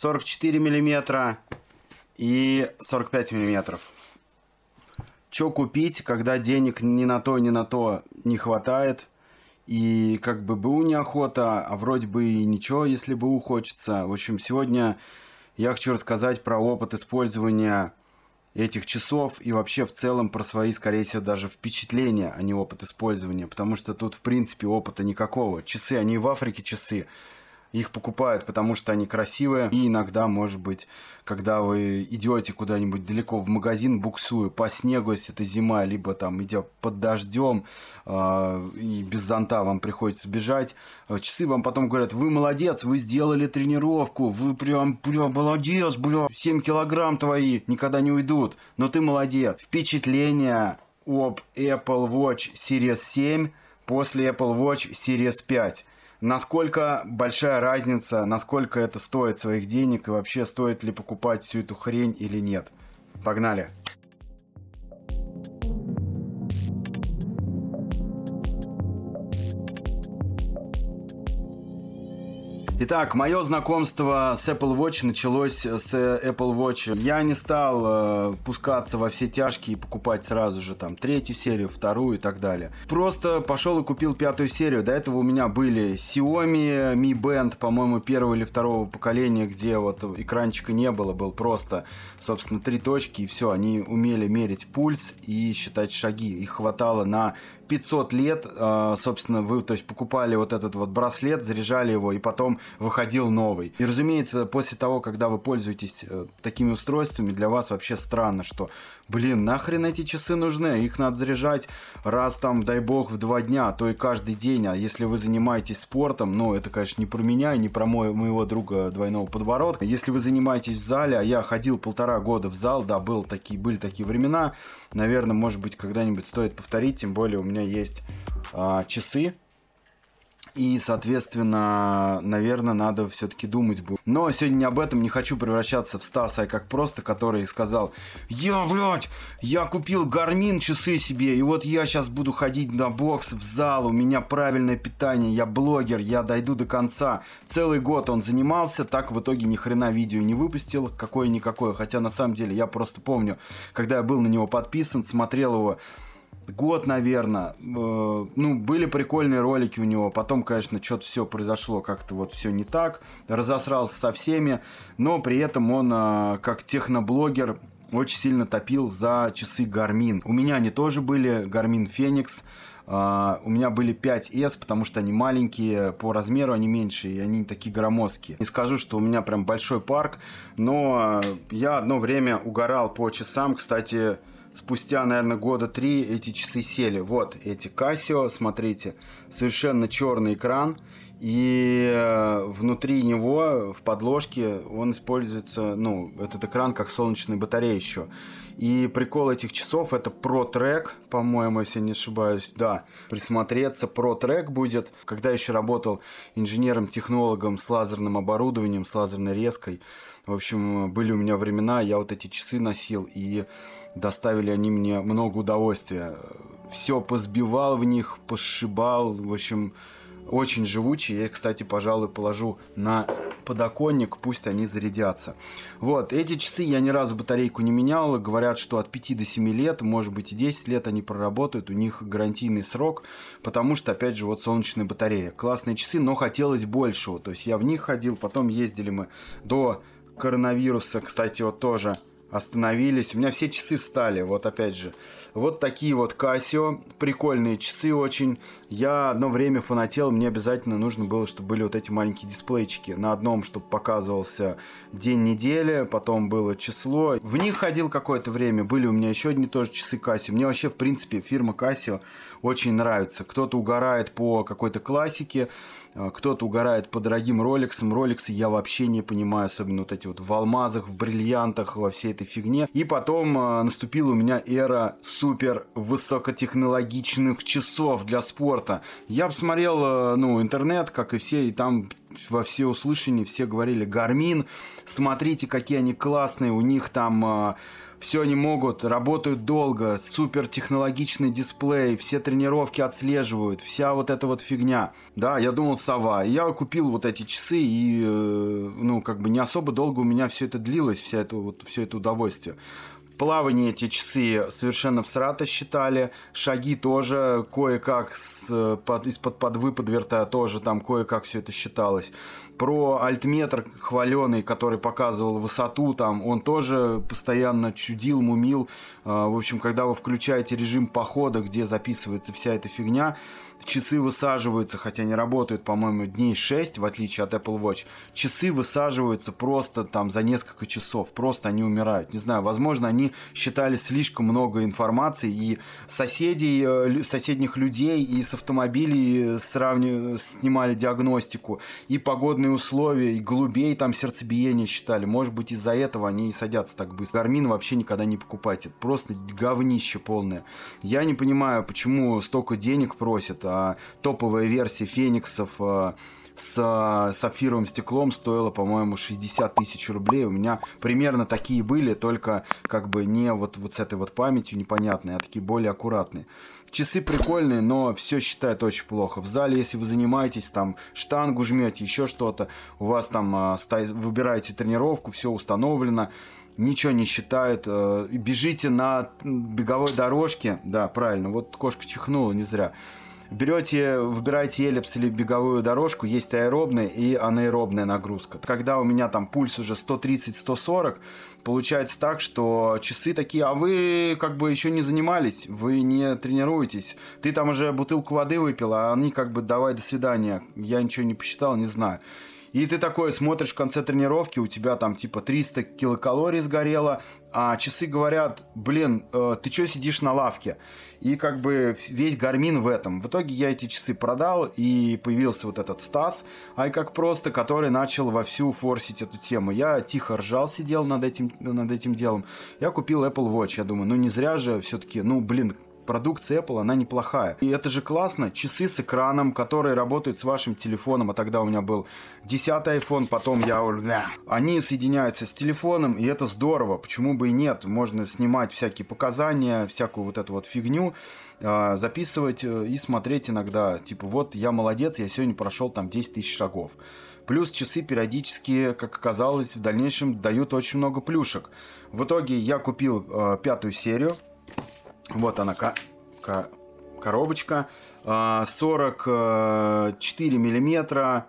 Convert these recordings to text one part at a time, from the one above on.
44 миллиметра и 45 миллиметров. Что купить, когда денег ни на то, ни на то не хватает? И как бы БУ неохота, а вроде бы и ничего, если БУ хочется. В общем, сегодня я хочу рассказать про опыт использования этих часов и вообще в целом про свои, скорее всего, даже впечатления, а не опыт использования, потому что тут, в принципе, опыта никакого. Часы, они в Африке часы, их покупают, потому что они красивые. И иногда, может быть, когда вы идете куда-нибудь далеко в магазин, буксуя по снегу, если это зима, либо там идя под дождем э, и без зонта вам приходится бежать, э, часы вам потом говорят, вы молодец, вы сделали тренировку, вы прям, бля, молодец, бля, 7 килограмм твои никогда не уйдут, но ты молодец. Впечатление об Apple Watch Series 7 после Apple Watch Series 5 насколько большая разница, насколько это стоит своих денег и вообще стоит ли покупать всю эту хрень или нет. Погнали! Итак, мое знакомство с Apple Watch началось с Apple Watch. Я не стал э, пускаться во все тяжкие и покупать сразу же там третью серию, вторую и так далее. Просто пошел и купил пятую серию. До этого у меня были Xiaomi Mi Band, по-моему, первого или второго поколения, где вот экранчика не было, был просто, собственно, три точки и все. Они умели мерить пульс и считать шаги. Их хватало на 500 лет, э, собственно, вы, то есть, покупали вот этот вот браслет, заряжали его, и потом выходил новый. И, разумеется, после того, когда вы пользуетесь э, такими устройствами, для вас вообще странно, что, блин, нахрен эти часы нужны? Их надо заряжать раз там, дай бог, в два дня, а то и каждый день. А если вы занимаетесь спортом, ну, это, конечно, не про меня, не про мой, моего друга двойного подбородка. Если вы занимаетесь в зале, а я ходил полтора года в зал, да, был такие, были такие времена, наверное, может быть, когда-нибудь стоит повторить, тем более у меня меня есть а, часы. И, соответственно, наверное, надо все-таки думать будет. Но сегодня не об этом, не хочу превращаться в Стаса, как просто, который сказал, я, блядь, я купил гармин часы себе, и вот я сейчас буду ходить на бокс в зал, у меня правильное питание, я блогер, я дойду до конца. Целый год он занимался, так в итоге ни хрена видео не выпустил, какое-никакое. Хотя, на самом деле, я просто помню, когда я был на него подписан, смотрел его год, наверное. Э, ну, были прикольные ролики у него. Потом, конечно, что-то все произошло как-то вот все не так. Разосрался со всеми. Но при этом он, э, как техноблогер, очень сильно топил за часы Garmin. У меня они тоже были, Garmin Phoenix. Uh, у меня были 5S, потому что они маленькие, по размеру они меньше, и они такие громоздкие. Не скажу, что у меня прям большой парк, но я одно время угорал по часам. Кстати, спустя, наверное, года три эти часы сели. Вот эти Casio, смотрите, совершенно черный экран, и э, внутри него, в подложке, он используется, ну, этот экран как солнечная батарея еще. И прикол этих часов это Pro Track, по-моему, если не ошибаюсь, да, присмотреться, Pro Track будет. Когда еще работал инженером-технологом с лазерным оборудованием, с лазерной резкой, в общем, были у меня времена, я вот эти часы носил, и доставили они мне много удовольствия. Все позбивал в них, посшибал, в общем, очень живучие. Я их, кстати, пожалуй, положу на подоконник, пусть они зарядятся. Вот, эти часы я ни разу батарейку не менял. Говорят, что от 5 до 7 лет, может быть и 10 лет они проработают. У них гарантийный срок, потому что, опять же, вот солнечная батарея. Классные часы, но хотелось большего. То есть я в них ходил, потом ездили мы до коронавируса, кстати, вот тоже остановились. У меня все часы встали, вот опять же. Вот такие вот Casio, прикольные часы очень. Я одно время фанател, мне обязательно нужно было, чтобы были вот эти маленькие дисплейчики. На одном, чтобы показывался день недели, потом было число. В них ходил какое-то время, были у меня еще одни тоже часы Casio. Мне вообще, в принципе, фирма Casio очень нравится. Кто-то угорает по какой-то классике, кто-то угорает по дорогим роликсам. Роликсы я вообще не понимаю, особенно вот эти вот в алмазах, в бриллиантах, во всей этой фигне. И потом э, наступила у меня эра супер высокотехнологичных часов для спорта. Я посмотрел, э, ну, интернет, как и все, и там во все услышания все говорили Гармин, смотрите, какие они классные, у них там э, все они могут, работают долго, супер технологичный дисплей, все тренировки отслеживают, вся вот эта вот фигня. Да, я думал сова. Я купил вот эти часы, и, э, ну, как бы не особо долго у меня все это длилось, вся это, вот, все это удовольствие плавание эти часы совершенно всрато считали, шаги тоже кое-как под, из-под подвыпад вертая тоже там кое-как все это считалось. Про альтметр хваленый, который показывал высоту, там он тоже постоянно чудил, мумил. А, в общем, когда вы включаете режим похода, где записывается вся эта фигня, часы высаживаются, хотя они работают, по-моему, дней 6, в отличие от Apple Watch. Часы высаживаются просто там за несколько часов, просто они умирают. Не знаю, возможно, они считали слишком много информации, и соседей, э, соседних людей, и с автомобилей сравни... снимали диагностику, и погодные условия, и голубей там сердцебиение считали. Может быть, из-за этого они и садятся так быстро. Гармин вообще никогда не покупайте. Просто говнище полное. Я не понимаю, почему столько денег просят, а топовая версия Фениксов а, с а, сапфировым стеклом стоила, по-моему, 60 тысяч рублей. У меня примерно такие были, только как бы не вот, вот с этой вот памятью непонятной, а такие более аккуратные. Часы прикольные, но все считает очень плохо. В зале, если вы занимаетесь, там штангу жмете, еще что-то, у вас там выбираете тренировку, все установлено, ничего не считает. Э, бежите на беговой дорожке, да, правильно, вот кошка чихнула, не зря берете, выбираете эллипс или беговую дорожку, есть аэробная и анаэробная нагрузка. Когда у меня там пульс уже 130-140, получается так, что часы такие, а вы как бы еще не занимались, вы не тренируетесь, ты там уже бутылку воды выпил, а они как бы давай до свидания, я ничего не посчитал, не знаю. И ты такой смотришь в конце тренировки, у тебя там типа 300 килокалорий сгорело, а часы говорят, блин, э, ты что сидишь на лавке? И как бы весь гармин в этом. В итоге я эти часы продал, и появился вот этот Стас, ай как просто, который начал вовсю форсить эту тему. Я тихо ржал, сидел над этим, над этим делом. Я купил Apple Watch, я думаю, ну не зря же все-таки, ну блин, продукция Apple, она неплохая. И это же классно. Часы с экраном, которые работают с вашим телефоном. А тогда у меня был 10 iPhone, потом я... Они соединяются с телефоном, и это здорово. Почему бы и нет? Можно снимать всякие показания, всякую вот эту вот фигню а, записывать э, и смотреть иногда. Типа, вот я молодец, я сегодня прошел там 10 тысяч шагов. Плюс часы периодически, как оказалось, в дальнейшем дают очень много плюшек. В итоге я купил э, пятую серию. Вот она, коробочка. 44 а, миллиметра.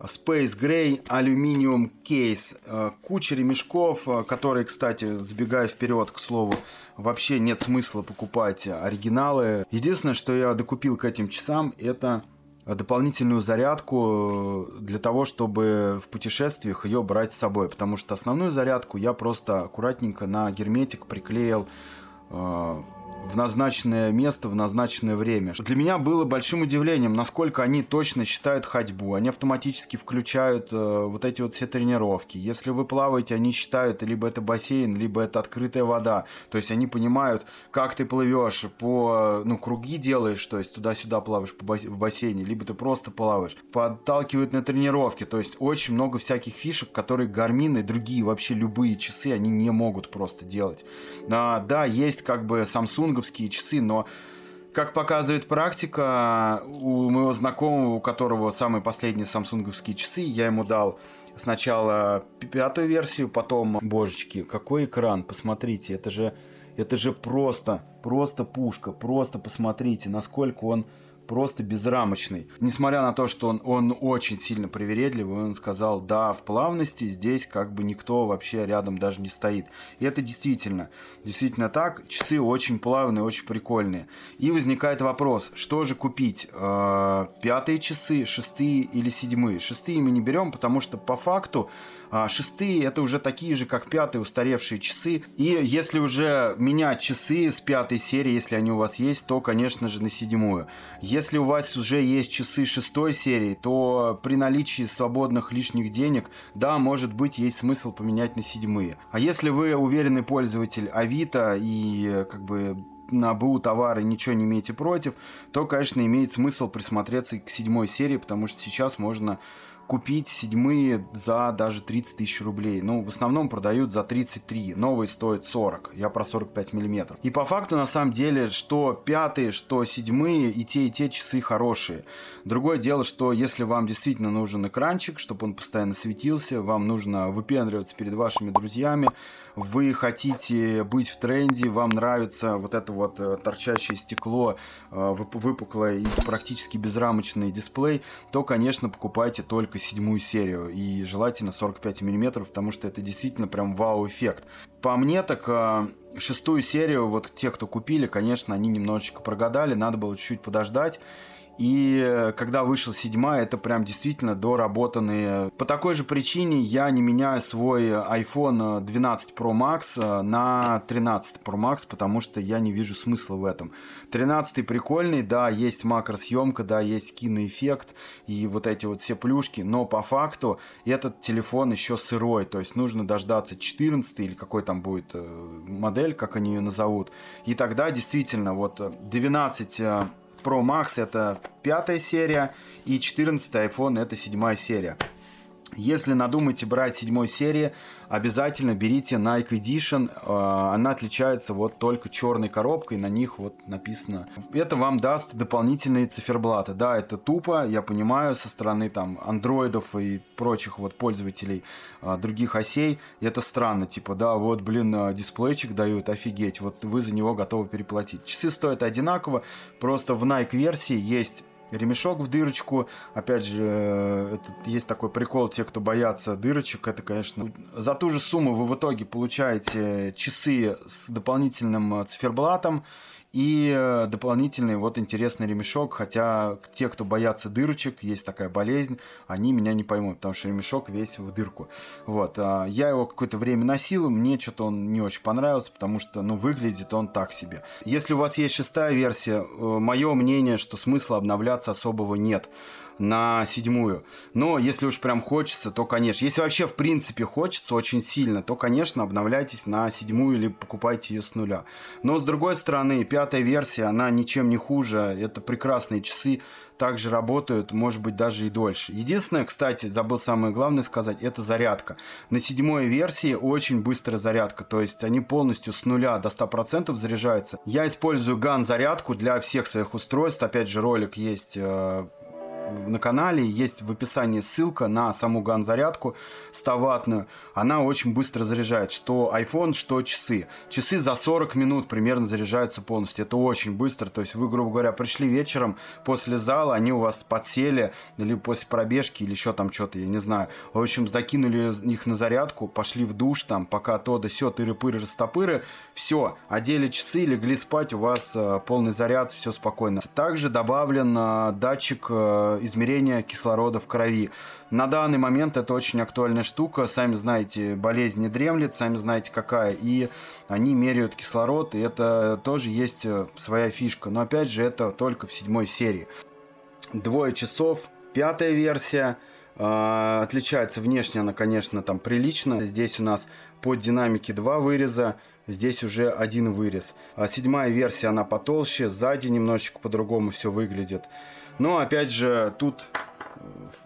Space Gray алюминиум кейс. А, куча ремешков, а, которые, кстати, забегая вперед, к слову, вообще нет смысла покупать оригиналы. Единственное, что я докупил к этим часам, это дополнительную зарядку для того, чтобы в путешествиях ее брать с собой. Потому что основную зарядку я просто аккуратненько на герметик приклеил в назначенное место, в назначенное время. Для меня было большим удивлением, насколько они точно считают ходьбу. Они автоматически включают э, вот эти вот все тренировки. Если вы плаваете, они считают, либо это бассейн, либо это открытая вода. То есть они понимают, как ты плывешь по, ну, круги делаешь, то есть туда-сюда плаваешь по бас- в бассейне, либо ты просто плаваешь. Подталкивают на тренировки. То есть очень много всяких фишек, которые Гармин и другие вообще любые часы, они не могут просто делать. А, да, есть как бы Samsung самсунговские часы, но как показывает практика, у моего знакомого, у которого самые последние самсунговские часы, я ему дал сначала пятую версию, потом, божечки, какой экран, посмотрите, это же, это же просто, просто пушка, просто посмотрите, насколько он просто безрамочный. Несмотря на то, что он, он очень сильно привередливый, он сказал, да, в плавности здесь как бы никто вообще рядом даже не стоит. И это действительно, действительно так. Часы очень плавные, очень прикольные. И возникает вопрос, что же купить? Э, пятые часы, шестые или седьмые? Шестые мы не берем, потому что по факту а шестые это уже такие же, как пятые устаревшие часы. И если уже менять часы с пятой серии, если они у вас есть, то, конечно же, на седьмую. Если у вас уже есть часы шестой серии, то при наличии свободных лишних денег, да, может быть, есть смысл поменять на седьмые. А если вы уверенный пользователь Авито и как бы на БУ товары ничего не имеете против, то, конечно, имеет смысл присмотреться к седьмой серии, потому что сейчас можно купить седьмые за даже 30 тысяч рублей. Ну, в основном продают за 33, новые стоят 40, я про 45 миллиметров. И по факту, на самом деле, что пятые, что седьмые, и те, и те часы хорошие. Другое дело, что если вам действительно нужен экранчик, чтобы он постоянно светился, вам нужно выпендриваться перед вашими друзьями, вы хотите быть в тренде, вам нравится вот это вот э, торчащее стекло, э, выпуклое и практически безрамочный дисплей, то, конечно, покупайте только седьмую серию и желательно 45 мм, потому что это действительно прям вау-эффект. По мне так э, шестую серию, вот те, кто купили, конечно, они немножечко прогадали, надо было чуть-чуть подождать. И э, когда вышел седьмая, это прям действительно доработанные. По такой же причине я не меняю свой iPhone 12 Pro Max э, на 13 Pro Max, потому что я не вижу смысла в этом. 13 прикольный, да, есть макросъемка, да, есть киноэффект и вот эти вот все плюшки, но по факту этот телефон еще сырой, то есть нужно дождаться 14 или какой там будет э, модель, как они ее назовут, и тогда действительно вот 12 Pro Max это пятая серия, и 14 iPhone это седьмая серия. Если надумаете брать седьмой серии, обязательно берите Nike Edition. Э, она отличается вот только черной коробкой, на них вот написано. Это вам даст дополнительные циферблаты. Да, это тупо, я понимаю, со стороны там андроидов и прочих вот пользователей э, других осей. Это странно, типа, да, вот, блин, э, дисплейчик дают, офигеть, вот вы за него готовы переплатить. Часы стоят одинаково, просто в Nike версии есть ремешок в дырочку. Опять же, э, это, есть такой прикол, те, кто боятся дырочек, это, конечно... За ту же сумму вы в итоге получаете часы с дополнительным э, циферблатом, и э, дополнительный вот интересный ремешок, хотя те, кто боятся дырочек, есть такая болезнь, они меня не поймут, потому что ремешок весь в дырку. Вот, а, я его какое-то время носил, мне что-то он не очень понравился, потому что, ну, выглядит он так себе. Если у вас есть шестая версия, э, мое мнение, что смысла обновляться особого нет на седьмую. Но если уж прям хочется, то, конечно, если вообще в принципе хочется очень сильно, то, конечно, обновляйтесь на седьмую или покупайте ее с нуля. Но, с другой стороны, пятая версия, она ничем не хуже, это прекрасные часы, также работают, может быть, даже и дольше. Единственное, кстати, забыл самое главное сказать, это зарядка. На седьмой версии очень быстрая зарядка, то есть они полностью с нуля до 100% заряжаются. Я использую GAN зарядку для всех своих устройств, опять же, ролик есть э, на канале, есть в описании ссылка на саму ган-зарядку 100-ваттную. Она очень быстро заряжает, что iPhone, что часы. Часы за 40 минут примерно заряжаются полностью. Это очень быстро, то есть вы, грубо говоря, пришли вечером после зала, они у вас подсели, или после пробежки, или еще там что-то, я не знаю. В общем, закинули их на зарядку, пошли в душ, там, пока то да сё, тыры-пыры, растопыры, все, одели часы, легли спать, у вас э, полный заряд, все спокойно. Также добавлен э, датчик э, измерения кислорода в крови. На данный момент это очень актуальная штука. Сами знаете, болезнь не дремлет, сами знаете какая. И они меряют кислород, и это тоже есть э, своя фишка. Но опять же, это только в седьмой серии. Двое часов, пятая версия. Э, отличается внешне она, конечно, там прилично. Здесь у нас под динамики два выреза, здесь уже один вырез. А седьмая версия, она потолще, сзади немножечко по-другому все выглядит. Но, опять же, тут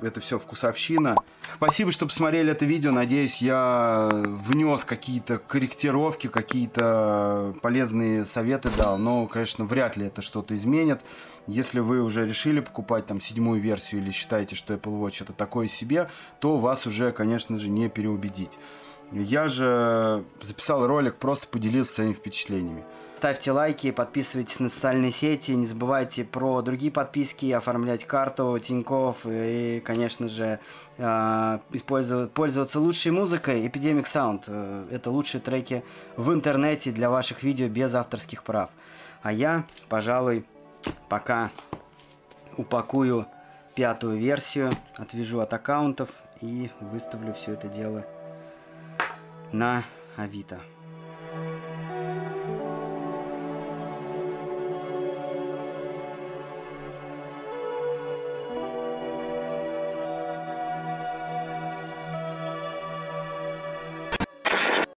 это все вкусовщина. Спасибо, что посмотрели это видео. Надеюсь, я внес какие-то корректировки, какие-то полезные советы дал. Но, конечно, вряд ли это что-то изменит. Если вы уже решили покупать там седьмую версию или считаете, что Apple Watch это такое себе, то вас уже, конечно же, не переубедить. Я же записал ролик, просто поделился своими впечатлениями. Ставьте лайки, подписывайтесь на социальные сети, не забывайте про другие подписки, оформлять карту Тинькофф и, конечно же, а, использовать, пользоваться лучшей музыкой. Epidemic Sound э, – это лучшие треки в интернете для ваших видео без авторских прав. А я, пожалуй, пока упакую пятую версию, отвяжу от аккаунтов и выставлю все это дело на Авито.